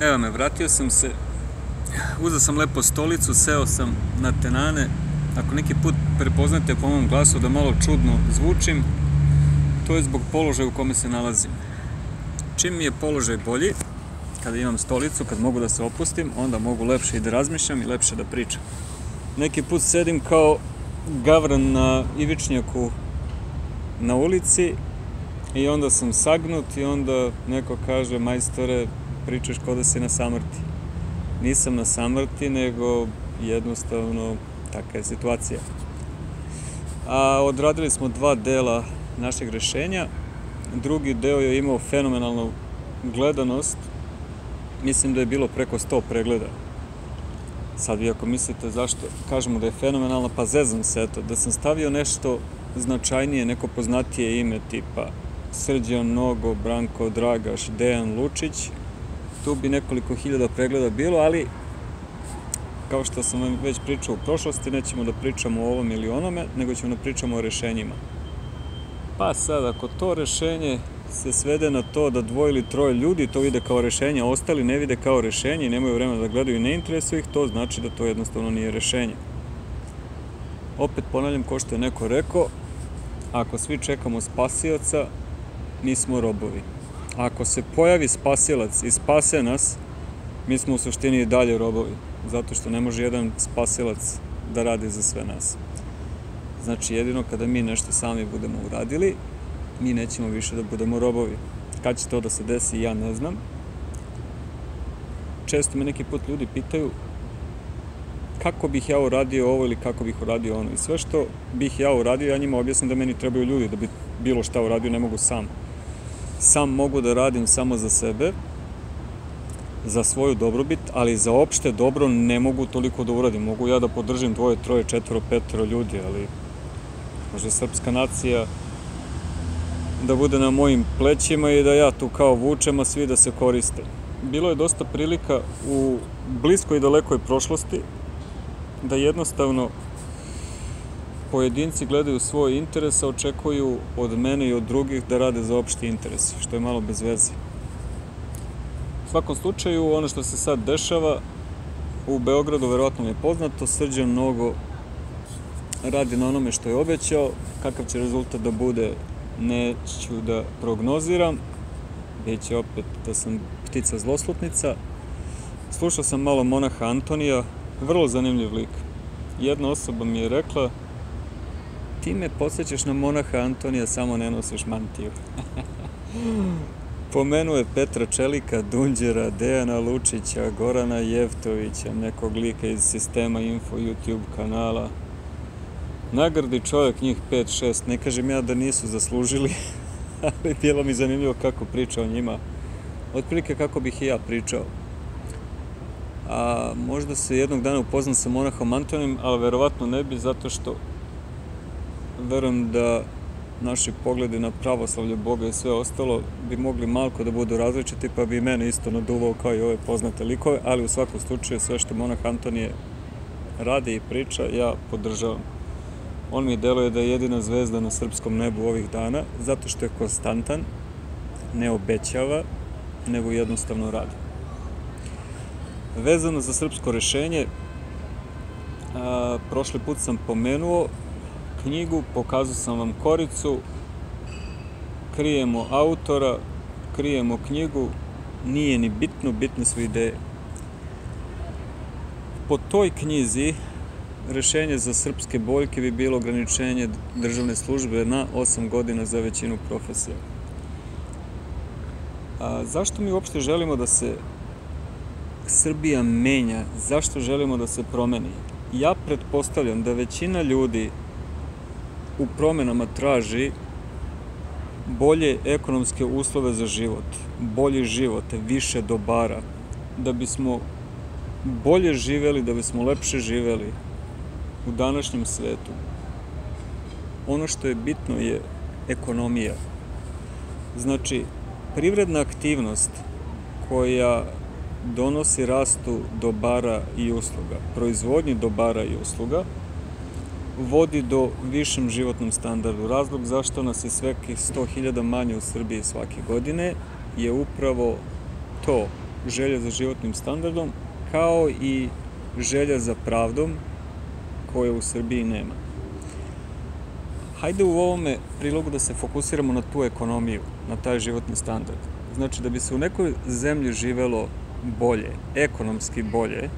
Evo me, vratio sam se, uzeo sam lepo stolicu, seo sam na tenane. Ako neki put prepoznate po mom glasu da malo čudno zvučim, to je zbog položaja u kome se nalazim. Čim mi je položaj bolji, kada imam stolicu, kad mogu da se opustim, onda mogu lepše i da razmišljam i lepše da pričam. Neki put sedim kao gavran na ivičnjaku na ulici i onda sam sagnut i onda neko kaže majstore pričaš kao da si na samrti. Nisam na samrti, nego jednostavno taka je situacija. A odradili smo dva dela našeg rešenja. Drugi deo je imao fenomenalnu gledanost. Mislim da je bilo preko 100 pregleda. Sad vi ako mislite zašto kažemo da je fenomenalna, pa zezam se eto, da sam stavio nešto značajnije, neko poznatije ime tipa Srđan Nogo, Branko Dragaš, Dejan Lučić, tu bi nekoliko hiljada pregleda bilo, ali kao što sam vam već pričao u prošlosti, nećemo da pričamo o ovom ili onome, nego ćemo da pričamo o rešenjima. Pa sad, ako to rešenje se svede na to da dvoje ili troje ljudi to vide kao rešenje, a ostali ne vide kao rešenje i nemaju vremena da gledaju i ne interesuje ih, to znači da to jednostavno nije rešenje. Opet ponavljam, ko što je neko rekao, ako svi čekamo spasioca, nismo robovi. Ako se pojavi spasilac i spase nas, mi smo u suštini i dalje robovi, zato što ne može jedan spasilac da radi za sve nas. Znači, jedino kada mi nešto sami budemo uradili, mi nećemo više da budemo robovi. Kad će to da se desi, ja ne znam. Često me neki put ljudi pitaju kako bih ja uradio ovo ili kako bih uradio ono. I sve što bih ja uradio, ja njima objasnim da meni trebaju ljudi, da bi bilo šta uradio, ne mogu sam. Sam mogu da radim samo za sebe, za svoju dobrobit, ali za opšte dobro ne mogu toliko da uradim. Mogu ja da podržim dvoje, troje, četvoro, petoro ljudi, ali može srpska nacija da bude na mojim plećima i da ja tu kao vučem, a svi da se koriste. Bilo je dosta prilika u bliskoj i dalekoj prošlosti da jednostavno pojedinci gledaju svoj interes, a očekuju od mene i od drugih da rade za opšti interes, što je malo bez veze. U svakom slučaju, ono što se sad dešava u Beogradu, verovatno mi je poznato, Srđan mnogo radi na onome što je obećao, kakav će rezultat da bude neću da prognoziram, biće opet da sam ptica zloslutnica. Slušao sam malo monaha Antonija, vrlo zanimljiv lik. Jedna osoba mi je rekla, ti me posjećaš na monaha Antonija, samo ne nosiš mantiju. Pomenuo je Petra Čelika, Dunđera, Dejana Lučića, Gorana Jevtovića, nekog lika iz sistema Info YouTube kanala, nagradi čovjek njih 5-6, ne kažem ja da nisu zaslužili, ali bilo mi zanimljivo kako priča o njima. Otprilike kako bih i ja pričao. A možda se jednog dana upoznam sa monahom Antonim, ali verovatno ne bi, zato što verujem da naši pogledi na pravoslavlje Boga i sve ostalo bi mogli malko da budu različiti, pa bi mene isto naduvao kao i ove poznate likove, ali u svakom slučaju sve što monah Antonije radi i priča, ja podržavam on mi deluje da je jedina zvezda na srpskom nebu ovih dana, zato što je konstantan, ne obećava, nego jednostavno radi. Vezano za srpsko rešenje, prošli put sam pomenuo knjigu, pokazao sam vam koricu, krijemo autora, krijemo knjigu, nije ni bitno, bitne su ideje. Po toj knjizi rešenje za srpske boljke bi bilo ograničenje državne službe na 8 godina za većinu profesija. A zašto mi uopšte želimo da se Srbija menja? Zašto želimo da se promeni? Ja pretpostavljam da većina ljudi u promenama traži bolje ekonomske uslove za život, bolji život, više dobara, da bismo bolje živeli, da bismo lepše živeli, u današnjem svetu ono što je bitno je ekonomija. Znači, privredna aktivnost koja donosi rastu dobara i usluga, proizvodnji dobara i usluga, vodi do višem životnom standardu. Razlog zašto nas je svekih 100.000 manje u Srbiji svake godine je upravo to želja za životnim standardom, kao i želja za pravdom koje u Srbiji nema. Hajde u ovome prilogu da se fokusiramo na tu ekonomiju, na taj životni standard. Znači, da bi se u nekoj zemlji živelo bolje, ekonomski bolje,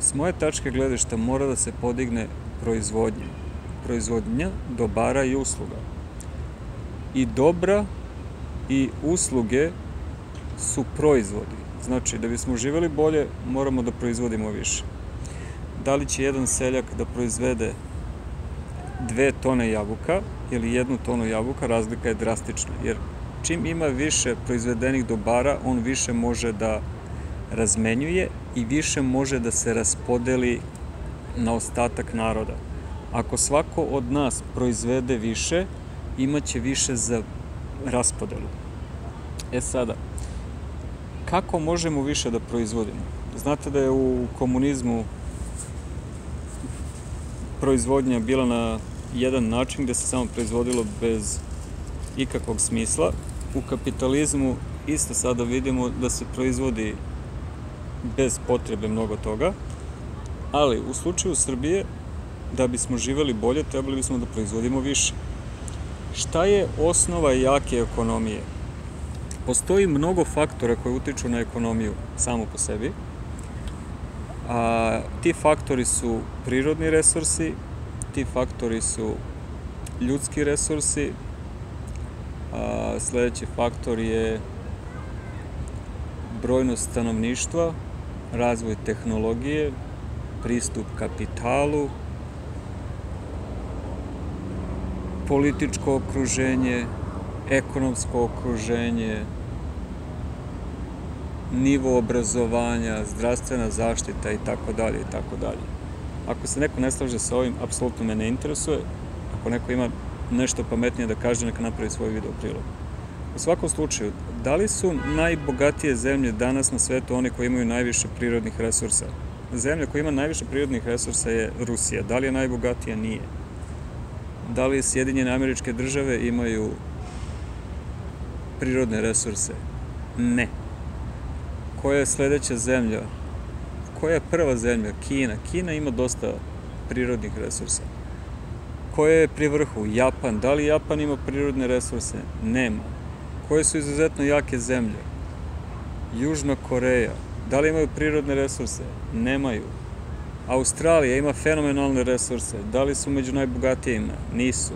s moje tačke gledišta mora da se podigne proizvodnja. Proizvodnja dobara i usluga. I dobra i usluge su proizvodi. Znači, da bismo živeli bolje, moramo da proizvodimo više. Da li će jedan seljak da proizvede dve tone jabuka ili jednu tonu jabuka, razlika je drastična. Jer čim ima više proizvedenih dobara, on više može da razmenjuje i više može da se raspodeli na ostatak naroda. Ako svako od nas proizvede više, imaće više za raspodelu. E sada, kako možemo više da proizvodimo? Znate da je u komunizmu proizvodnja bila na jedan način gde se samo proizvodilo bez ikakvog smisla. U kapitalizmu isto sada vidimo da se proizvodi bez potrebe mnogo toga, ali u slučaju Srbije, da bismo živeli bolje, trebali bismo da proizvodimo više. Šta je osnova jake ekonomije? Postoji mnogo faktora koji utiču na ekonomiju samo po sebi. A, ti faktori su prirodni resursi, ti faktori su ljudski resursi, a, sledeći faktor je brojnost stanovništva, razvoj tehnologije, pristup kapitalu, političko okruženje, ekonomsko okruženje, nivo obrazovanja, zdravstvena zaštita i tako dalje i tako dalje. Ako se neko ne slaže sa ovim, apsolutno me ne interesuje. Ako neko ima nešto pametnije da kaže, neka napravi svoj video prilog. U svakom slučaju, da li su najbogatije zemlje danas na svetu one koje imaju najviše prirodnih resursa? Zemlja koja ima najviše prirodnih resursa je Rusija. Da li je najbogatija? Nije. Da li Sjedinjene američke države imaju prirodne resurse? Ne. Koja je sledeća zemlja? Koja je prva zemlja? Kina. Kina ima dosta prirodnih resursa. Koja je pri vrhu? Japan. Da li Japan ima prirodne resurse? Nema. Koje su izuzetno jake zemlje? Južna Koreja. Da li imaju prirodne resurse? Nemaju. Australija ima fenomenalne resurse. Da li su među najbogatijima? Nisu.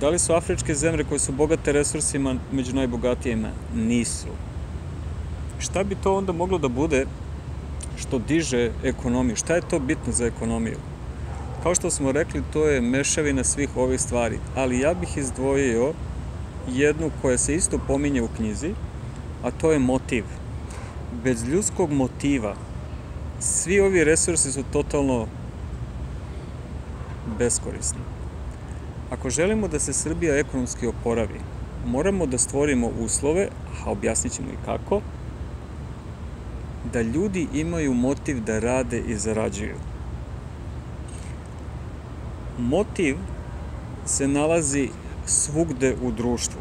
Da li su afričke zemlje koje su bogate resursima među najbogatijima? Nisu. Šta bi to onda moglo da bude što diže ekonomiju? Šta je to bitno za ekonomiju? Kao što smo rekli, to je mešavina svih ovih stvari, ali ja bih izdvojio jednu koja se isto pominje u knjizi, a to je motiv. Bez ljudskog motiva svi ovi resursi su totalno beskorisni. Ako želimo da se Srbija ekonomski oporavi, moramo da stvorimo uslove, a objasnit ćemo i kako, da ljudi imaju motiv da rade i zarađuju. Motiv se nalazi svugde u društvu.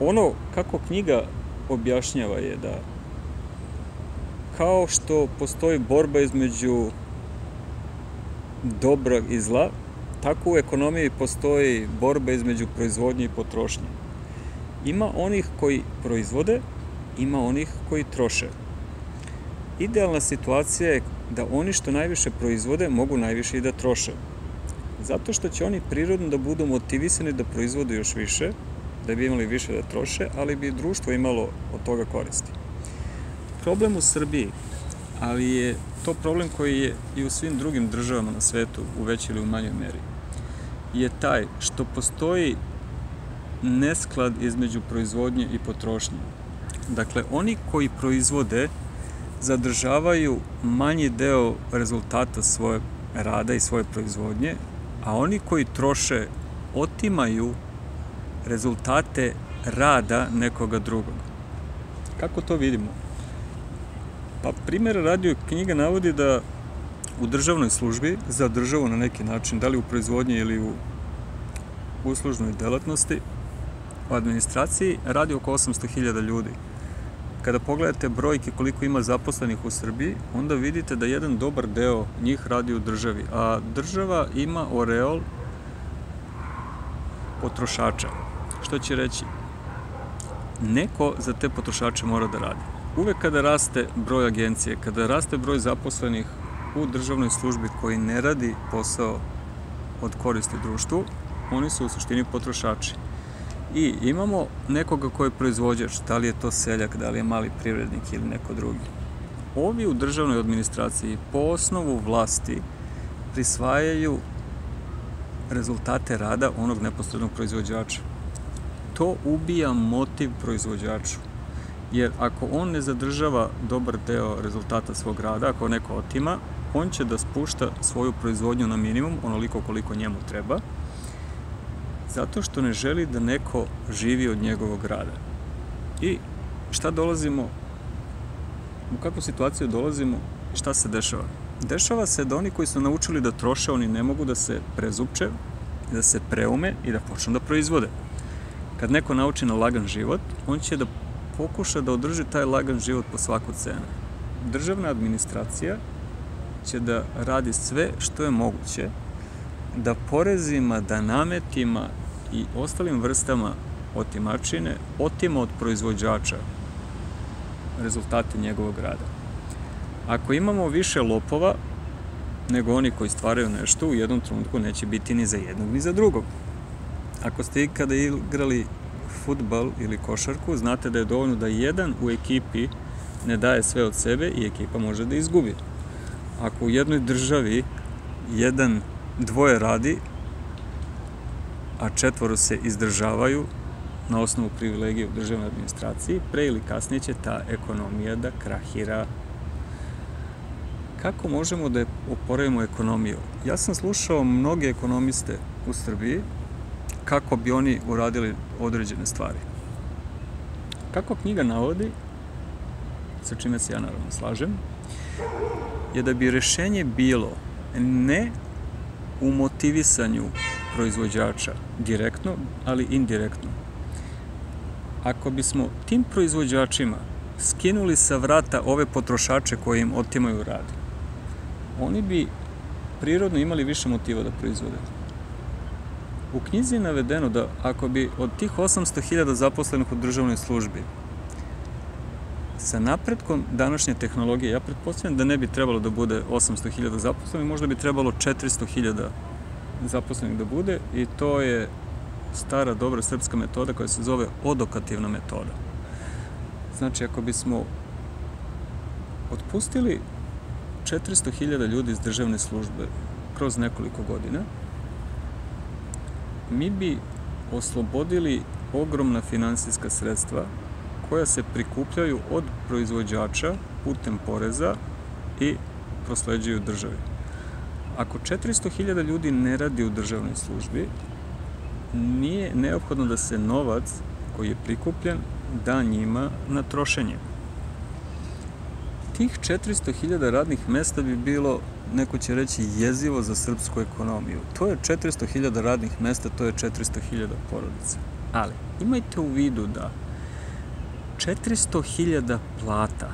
Ono kako knjiga objašnjava je da kao što postoji borba između dobra i zla, tako u ekonomiji postoji borba između proizvodnje i potrošnje. Ima onih koji proizvode, ima onih koji troše. Idealna situacija je da oni što najviše proizvode mogu najviše i da troše. Zato što će oni prirodno da budu motivisani da proizvode još više, da bi imali više da troše, ali bi društvo imalo od toga koristi. Problem u Srbiji, ali je to problem koji je i u svim drugim državama na svetu u većoj ili u manjoj meri, je taj što postoji nesklad između proizvodnje i potrošnje. Dakle, oni koji proizvode zadržavaju manji deo rezultata svoje rada i svoje proizvodnje, a oni koji troše otimaju rezultate rada nekoga drugog. Kako to vidimo? Pa primjer radio knjiga navodi da u državnoj službi za državu na neki način, da li u proizvodnji ili u uslužnoj delatnosti, u administraciji radi oko 800.000 ljudi. Kada pogledate brojke koliko ima zaposlenih u Srbiji, onda vidite da jedan dobar deo njih radi u državi, a država ima oreol potrošača. Što će reći? Neko za te potrošače mora da radi. Uvek kada raste broj agencije, kada raste broj zaposlenih u državnoj službi koji ne radi posao od koristi društvu, oni su u suštini potrošači. I imamo nekoga ko je proizvođač, da li je to seljak, da li je mali privrednik ili neko drugi. Ovi u državnoj administraciji po osnovu vlasti prisvajaju rezultate rada onog neposrednog proizvođača. To ubija motiv proizvođaču. Jer ako on ne zadržava dobar deo rezultata svog rada, ako neko otima, on će da spušta svoju proizvodnju na minimum, onoliko koliko njemu treba, zato što ne želi da neko živi od njegovog rada. I šta dolazimo, u kakvu situaciju dolazimo i šta se dešava? Dešava se da oni koji su naučili da troše, oni ne mogu da se prezupče, da se preume i da počnu da proizvode. Kad neko nauči na lagan život, on će da pokuša da održi taj lagan život po svaku cenu. Državna administracija će da radi sve što je moguće da porezima, da nametima i ostalim vrstama otimačine otima od proizvođača rezultate njegovog rada. Ako imamo više lopova nego oni koji stvaraju nešto, u jednom trenutku neće biti ni za jednog ni za drugog. Ako ste ikada igrali futbal ili košarku, znate da je dovoljno da jedan u ekipi ne daje sve od sebe i ekipa može da izgubi. Ako u jednoj državi jedan dvoje radi, a četvoro se izdržavaju na osnovu privilegije u državnoj administraciji, pre ili kasnije će ta ekonomija da krahira. Kako možemo da oporavimo ekonomiju? Ja sam slušao mnoge ekonomiste u Srbiji kako bi oni uradili određene stvari. Kako knjiga navodi, sa čime se ja naravno slažem, je da bi rešenje bilo ne u motivisanju proizvođača direktno, ali indirektno. Ako bismo tim proizvođačima skinuli sa vrata ove potrošače koji im otimaju rad, oni bi prirodno imali više motiva da proizvode. U knjizi je navedeno da ako bi od tih 800.000 zaposlenih u državnoj službi sa napretkom današnje tehnologije, ja pretpostavljam da ne bi trebalo da bude 800.000 zaposlenih, možda bi trebalo 400.000 zaposlenih da bude i to je stara dobra srpska metoda koja se zove odokativna metoda. Znači, ako bismo otpustili 400.000 ljudi iz državne službe kroz nekoliko godina, mi bi oslobodili ogromna finansijska sredstva koja se prikupljaju od proizvođača putem poreza i prosleđuju državi. Ako 400.000 ljudi ne radi u državnoj službi, nije neophodno da se novac koji je prikupljen da njima na trošenje. Tih 400.000 radnih mesta bi bilo, neko će reći, jezivo za srpsku ekonomiju. To je 400.000 radnih mesta, to je 400.000 porodica. Ali, imajte u vidu da 400.000 plata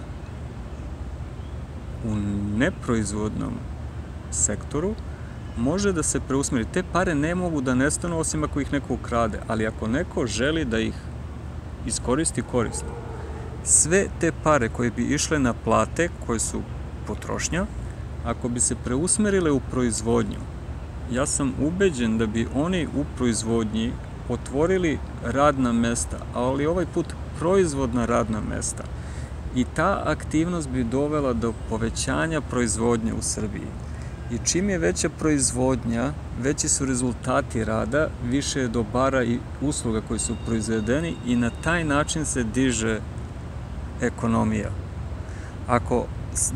u neproizvodnom sektoru može da se preusmeri. Te pare ne mogu da nestanu osim ako ih neko ukrade, ali ako neko želi da ih iskoristi korisno, sve te pare koje bi išle na plate, koje su potrošnja, ako bi se preusmerile u proizvodnju, ja sam ubeđen da bi oni u proizvodnji otvorili radna mesta, ali ovaj put proizvodna radna mesta. I ta aktivnost bi dovela do povećanja proizvodnje u Srbiji. I čim je veća proizvodnja, veći su rezultati rada, više je dobara i usluga koji su proizvedeni i na taj način se diže ekonomija. Ako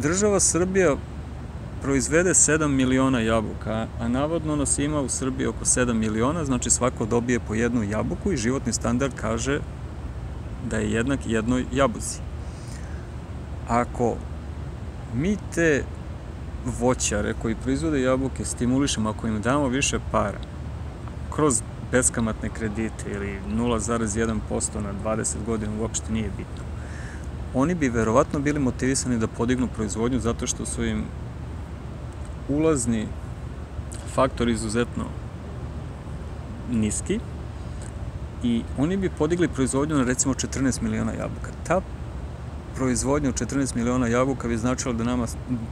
država Srbija proizvede 7 miliona jabuka, a navodno nas ima u Srbiji oko 7 miliona, znači svako dobije po jednu jabuku i životni standard kaže da je jednak jednoj jabuci. Ako mi te voćare koji proizvode jabuke stimulišemo, ako im damo više para, kroz beskamatne kredite ili 0,1% na 20 godina uopšte nije bitno. Oni bi verovatno bili motivisani da podignu proizvodnju zato što su im ulazni faktor izuzetno niski i oni bi podigli proizvodnju na recimo 14 miliona jabuka. Ta proizvodnja od 14 miliona jabuka bi značila da nama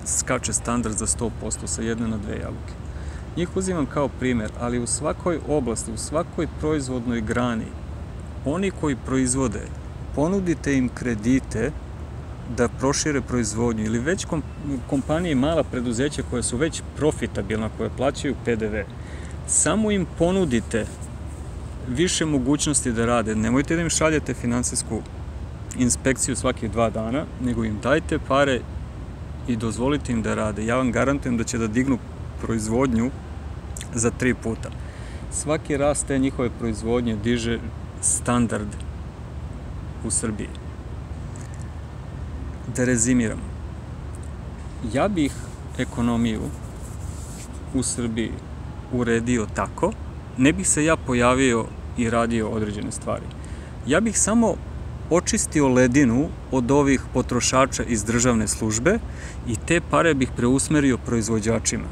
skače standard za 100% sa jedne na dve jabuke. Njih uzimam kao primer, ali u svakoj oblasti, u svakoj proizvodnoj grani, oni koji proizvode, ponudite im kredite da prošire proizvodnju ili već kompanije mala preduzeća koja su već profitabilna, koje plaćaju PDV, samo im ponudite više mogućnosti da rade. Nemojte da im šaljete finansijsku inspekciju svakih dva dana, nego im dajte pare i dozvolite im da rade. Ja vam garantujem da će da dignu proizvodnju za tri puta. Svaki rast te njihove proizvodnje diže standard u Srbiji. Da rezimiram. Ja bih ekonomiju u Srbiji uredio tako, ne bih se ja pojavio i radio određene stvari. Ja bih samo očistio ledinu od ovih potrošača iz državne službe i te pare bih preusmerio proizvođačima.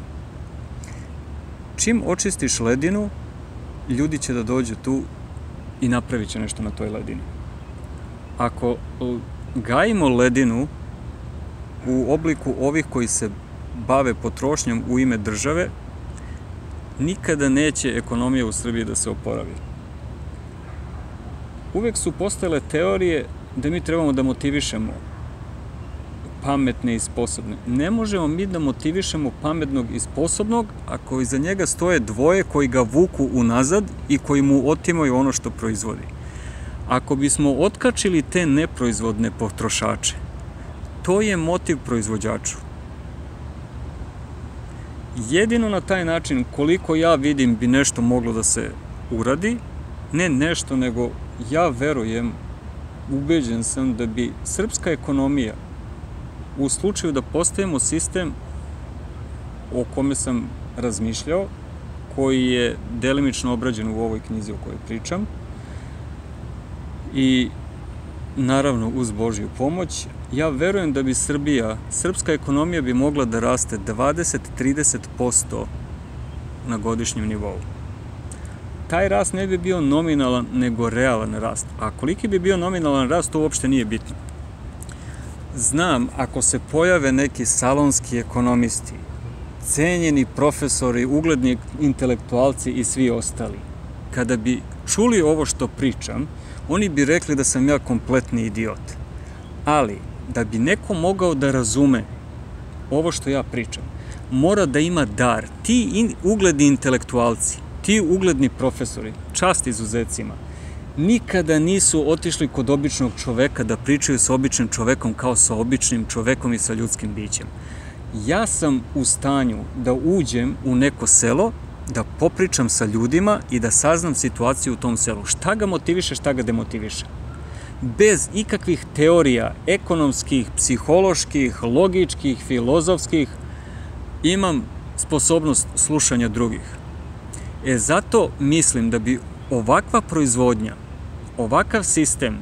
Čim očistiš ledinu, ljudi će da dođu tu i napravit će nešto na toj ledini. Ako gajimo ledinu u obliku ovih koji se bave potrošnjom u ime države, nikada neće ekonomija u Srbiji da se oporavi. Uvek su postojale teorije da mi trebamo da motivišemo pametne i sposobne. Ne možemo mi da motivišemo pametnog i sposobnog ako iza njega stoje dvoje koji ga vuku unazad i koji mu otimaju ono što proizvodi. Ako bismo otkačili te neproizvodne potrošače, to je motiv proizvođaču. Jedino na taj način, koliko ja vidim, bi nešto moglo da se uradi, ne nešto, nego ja verujem, ubeđen sam da bi srpska ekonomija u slučaju da postavimo sistem o kome sam razmišljao, koji je delimično obrađen u ovoj knjizi o kojoj pričam, i naravno uz Božju pomoć, ja verujem da bi Srbija, srpska ekonomija bi mogla da raste 20-30% na godišnjem nivou. Taj rast ne bi bio nominalan, nego realan rast. A koliki bi bio nominalan rast, to uopšte nije bitno. Znam, ako se pojave neki salonski ekonomisti, cenjeni profesori, ugledni intelektualci i svi ostali, kada bi čuli ovo što pričam, oni bi rekli da sam ja kompletni idiot. Ali, da bi neko mogao da razume ovo što ja pričam, mora da ima dar. Ti ugledni intelektualci, ti ugledni profesori, čast izuzecima, nikada nisu otišli kod običnog čoveka da pričaju sa običnim čovekom kao sa običnim čovekom i sa ljudskim bićem. Ja sam u stanju da uđem u neko selo, da popričam sa ljudima i da saznam situaciju u tom selu. Šta ga motiviše, šta ga demotiviše bez ikakvih teorija ekonomskih, psiholoških, logičkih, filozofskih, imam sposobnost slušanja drugih. E zato mislim da bi ovakva proizvodnja, ovakav sistem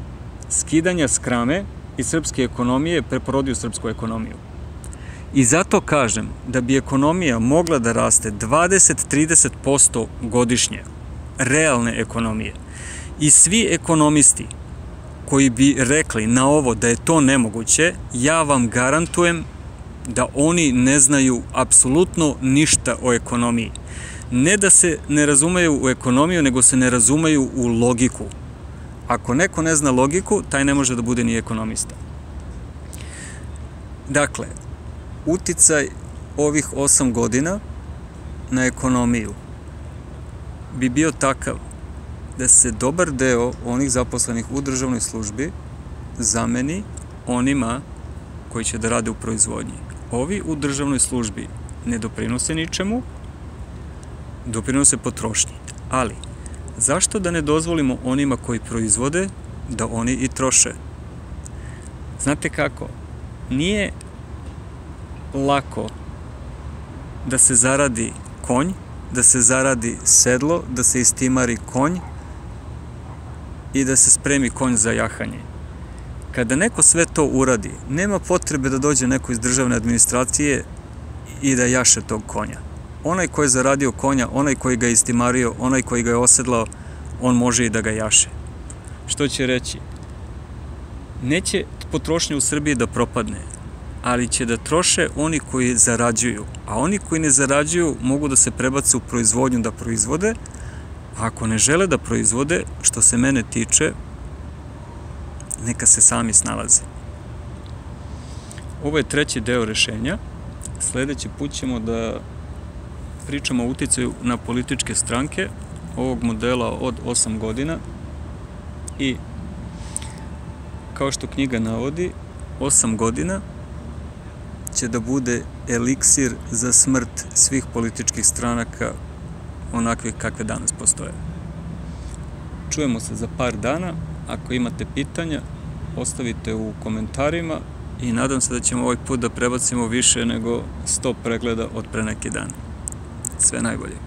skidanja skrame iz srpske ekonomije preporodio srpsku ekonomiju. I zato kažem da bi ekonomija mogla da raste 20-30% godišnje, realne ekonomije. I svi ekonomisti koji bi rekli na ovo da je to nemoguće, ja vam garantujem da oni ne znaju apsolutno ništa o ekonomiji. Ne da se ne razumeju u ekonomiju, nego se ne razumeju u logiku. Ako neko ne zna logiku, taj ne može da bude ni ekonomista. Dakle, uticaj ovih osam godina na ekonomiju bi bio takav da se dobar deo onih zaposlenih u državnoj službi zameni onima koji će da rade u proizvodnji. Ovi u državnoj službi ne doprinose ničemu, doprinose potrošnji. Ali, zašto da ne dozvolimo onima koji proizvode da oni i troše? Znate kako? Nije lako da se zaradi konj, da se zaradi sedlo, da se istimari konj i da se spremi konj za jahanje. Kada neko sve to uradi, nema potrebe da dođe neko iz državne administracije i da jaše tog konja. Onaj ko je zaradio konja, onaj koji ga istimario, onaj koji ga je osedlao, on može i da ga jaše. Što će reći? Neće potrošnja u Srbiji da propadne, ali će da troše oni koji zarađuju, a oni koji ne zarađuju mogu da se prebace u proizvodnju da proizvode, a ako ne žele da proizvode, što se mene tiče, neka se sami snalaze. Ovo je treći deo rešenja. Sledeći put ćemo da pričamo o uticaju na političke stranke ovog modela od 8 godina i kao što knjiga navodi, 8 godina će da bude eliksir za smrt svih političkih stranaka onakvih kakve danas postoje. Čujemo se za par dana. Ako imate pitanja, ostavite u komentarima i nadam se da ćemo ovaj put da prebacimo više nego 100 pregleda od pre neki dan. Sve najbolje.